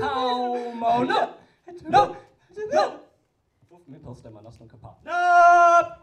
Palmo. No. No. No. An, das ist noch kaputt. No!